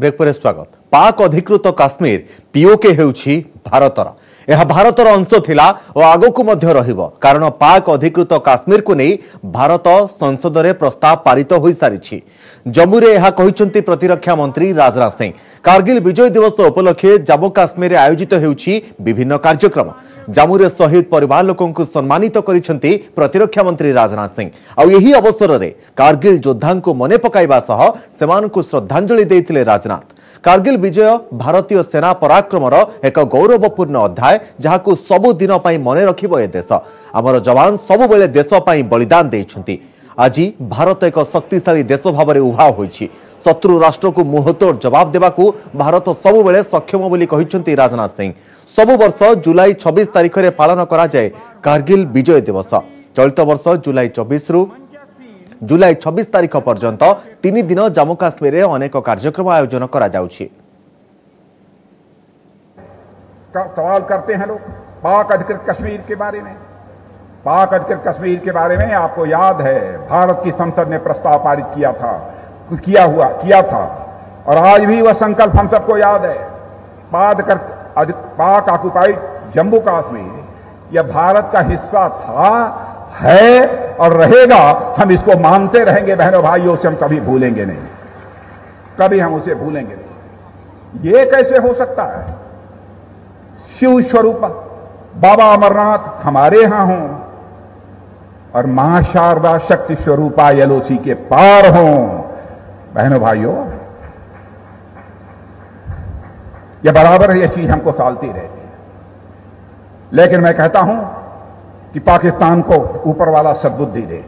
Brake ପରେ ସ୍ୱାଗତ ପାକ୍ ଅଧିକୃତ କାଶ୍ମୀର ପିଓକେ ହେଉଛି ଭାରତର ଏହା ଭାରତର ଅଂଶ ଥିଲା ଓ ଆଗକୁ ମଧ୍ୟ ରହିବ। କାରଣ ପାକ୍ ଅଧିକୃତ କାଶ୍ମୀରକୁ ନେଇ ଭାରତ ସଂସଦରେ ପ୍ରସ୍ତାବ ପାରିତ ହୋଇସାରିଛି। ଜମ୍ମୁରେ ଏହା କହିଛନ୍ତି ପ୍ରତିରକ୍ଷା ମନ୍ତ୍ରୀ ରାଜନାଥ ସିଂ। କାର୍ଗିଲ ବିଜୟ ଦିବସ ଉପଲକ୍ଷେ ଜାମ୍ମୁ କାଶ୍ମୀରରେ ଆୟୋଜିତ ହେଉଛି ବିଭିନ୍ନ କାର୍ଯ୍ୟକ୍ରମ। ଜାମ୍ମୁରେ ଶହୀଦ ପରିବାର ଲୋକଙ୍କୁ ସମ୍ମାନିତ କରିଛନ୍ତି ପ୍ରତିରକ୍ଷା ମନ୍ତ୍ରୀ ରାଜନାଥ ସିଂ ଆଉ ଏହି ଅବସରରେ କାର୍ଗିଲ ଯୋଦ୍ଧାଙ୍କୁ ମନେ ପକାଇବା ସହ ସେମାନଙ୍କୁ ଶ୍ରଦ୍ଧାଞ୍ଜଳି ଦେଇଥିଲେ ରାଜନାଥ କାର୍ଗିଲ ବିଜୟ ଭାରତୀୟ ସେନା ପରାକ୍ରମର ଏକ ଗୌରବପୂର୍ଣ୍ଣ ଅଧ୍ୟାୟ ଯାହାକୁ ସବୁଦିନ ପାଇଁ ମନେ ରଖିବ ଏ ଦେଶ ଆମର ଯବାନ ସବୁବେଳେ ଦେଶ ପାଇଁ ବଳିଦାନ ଦେଇଛନ୍ତି ଆଜି ଭାରତ ଏକ ଶକ୍ତିଶାଳୀ ଦେଶ ଭାବରେ ଉଭା ହୋଇଛି ଶତ୍ରୁ ରାଷ୍ଟ୍ରକୁ ମୁହଁତୋଡ଼ ଜବାବ ଦେବାକୁ ଭାରତ ସବୁବେଳେ ସକ୍ଷମ ବୋଲି କହିଛନ୍ତି ରାଜନାଥ ସିଂ ସବୁ ବର୍ଷ ଜୁଲାଇ ଛବିଶ ତାରିଖରେ ପାଳନ କରାଯାଏ କାର୍ଗିଲ ବିଜୟ ଦିବସ ଚଳିତ ବର୍ଷ ଜୁଲାଇ ଚବିଶରୁ ଜୁଲାଇ ଛବିଶ ତାରିଖ ପର୍ଯ୍ୟନ୍ତ ତିନି ଦିନ ଜାମ୍ମୁ କାଶ୍ମୀରରେ ଅନେକ କାର୍ଯ୍ୟକ୍ରମ ଆୟୋଜନ କରାଯାଉଛି का सवाल करते हैं लोग पाक अधिकृत कश्मीर के बारे में पाक अधिकृत कश्मीर के बारे में आपको याद है, भारत की संसद ने प्रस्ताव पारित किया था, किया हुआ, किया था। और आज भी वह संकल्प हम सबको याद है पाक कर पाक ऑक्युपाइड जम्मू काश्मीर, यह भारत का हिस्सा था, है और रहेगा, हम इसको मानते रहेंगे, बहनों भाइयों, उसे हम कभी भूलेंगे नहीं। कभी हम उसे भूलेंगे नहीं। ये कैसे हो सकता है? शिव स्वरूप, बाबा अमरनाथ हमारे यहाँ हों और माँ शारदा शक्ति स्वरूपा एलओसी के पार हों। बहनों, भाइयों यह बराबर यह चीज़ हमको सालती रहती है। लेकिन मैं कहता हूँ कि पाकिस्तान को ऊपर वाला सदबुद्धि दे।